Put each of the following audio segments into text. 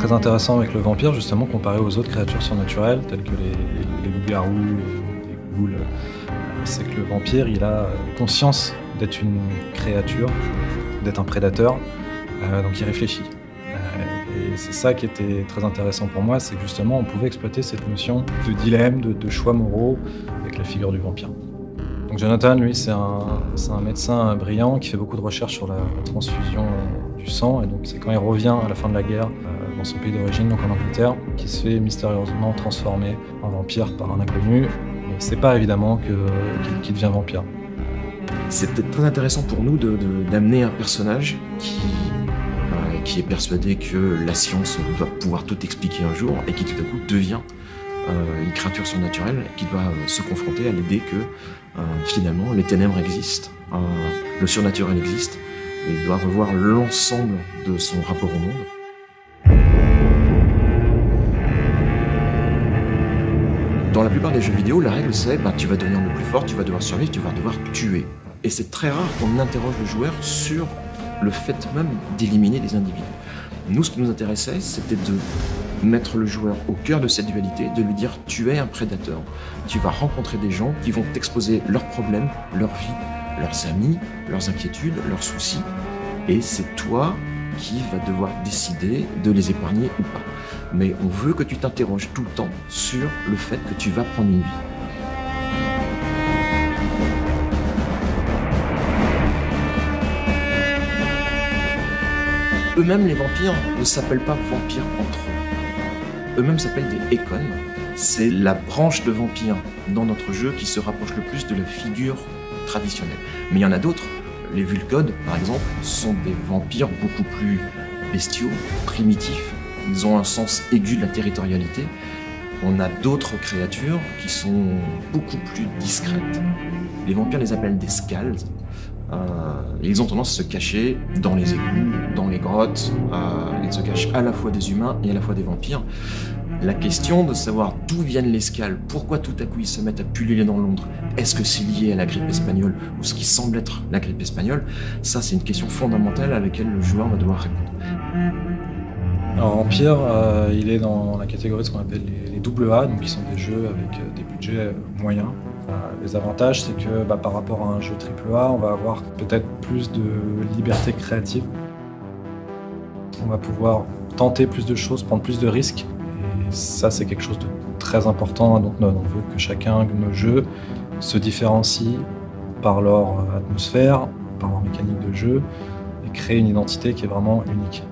très intéressant avec le vampire, justement, comparé aux autres créatures surnaturelles, telles que les, loups-garous, les ghouls, c'est que le vampire, il a conscience d'être une créature, d'être un prédateur, euh, donc il réfléchit. Euh, et c'est ça qui était très intéressant pour moi, c'est que justement on pouvait exploiter cette notion de dilemme, de, choix moraux avec la figure du vampire. Donc Jonathan, lui, c'est un, médecin brillant qui fait beaucoup de recherches sur la transfusion euh, du sang, et donc c'est quand il revient à la fin de la guerre dans son pays d'origine, donc en Angleterre, qui se fait mystérieusement transformer en vampire par un inconnu. Mais c'est pas évidemment qu'il devient vampire. C'est peut-être très intéressant pour nous d'amener un personnage qui, euh, qui est persuadé que la science doit pouvoir tout expliquer un jour et qui tout à coup devient euh, une créature surnaturelle qui doit euh, se confronter à l'idée que finalement les ténèbres existent, le surnaturel existe, et il doit revoir l'ensemble de son rapport au monde. Dans la plupart des jeux vidéo, la règle c'est bah, tu vas devenir le plus fort, tu vas devoir survivre, tu vas devoir tuer. Et c'est très rare qu'on interroge le joueur sur le fait même d'éliminer des individus. Nous, ce qui nous intéressait, c'était de mettre le joueur au cœur de cette dualité, de lui dire tu es un prédateur. Tu vas rencontrer des gens qui vont t'exposer leurs problèmes, leur vie, leurs amis, leurs inquiétudes, leurs soucis. Et c'est toi qui vas devoir décider de les épargner ou pas. Mais on veut que tu t'interroges tout le temps sur le fait que tu vas prendre une vie. Eux-mêmes, les vampires ne s'appellent pas vampires entre eux. Eux-mêmes s'appellent des Ekon. C'est la branche de vampires dans notre jeu qui se rapproche le plus de la figure traditionnelle. Mais il y en a d'autres. Les Vulcodes, par exemple, sont des vampires beaucoup plus bestiaux, primitifs. Ils ont un sens aigu de la territorialité. On a d'autres créatures qui sont beaucoup plus discrètes. Les vampires les appellent des scales. Euh, ils ont tendance à se cacher dans les égouts, dans les grottes. Euh, ils se cachent à la fois des humains et à la fois des vampires. La question de savoir d'où viennent les scales, pourquoi tout à coup ils se mettent à pulluler dans Londres, est-ce que c'est lié à la grippe espagnole ou ce qui semble être la grippe espagnole, ça c'est une question fondamentale à laquelle le joueur va devoir répondre. Alors Empire, euh, il est dans la catégorie de ce qu'on appelle les, double A, donc qui sont des jeux avec des budgets moyens, les avantages, c'est que bah, par rapport à un jeu AAA, on va avoir peut-être plus de liberté créative. On va pouvoir tenter plus de choses, prendre plus de risques. Et ça, c'est quelque chose de très important à Donc, On veut que chacun de nos jeux se différencie par leur atmosphère, par leur mécanique de jeu, et créer une identité qui est vraiment unique.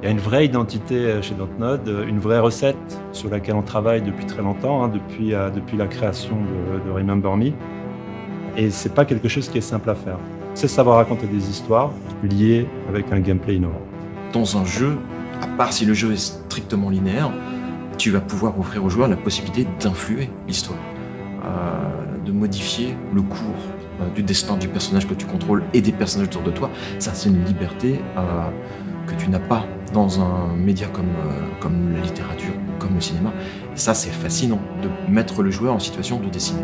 Il y a une vraie identité euh, chez Dontnod, euh, une vraie recette sur laquelle on travaille depuis très longtemps, hein, depuis, euh, depuis la création de, Remember Me. Et c'est pas quelque chose qui est simple à faire. C'est savoir raconter des histoires liées avec un gameplay innovant. Dans un jeu, à part si le jeu est strictement linéaire, tu vas pouvoir offrir aux joueurs la possibilité d'influer l'histoire, de modifier le cours du destin du personnage que tu contrôles et des personnages autour de toi. Ça, c'est une liberté que n'as pas dans un média comme, euh, comme la littérature, comme le cinéma. Ça, c'est fascinant de mettre le joueur en situation de dessiner.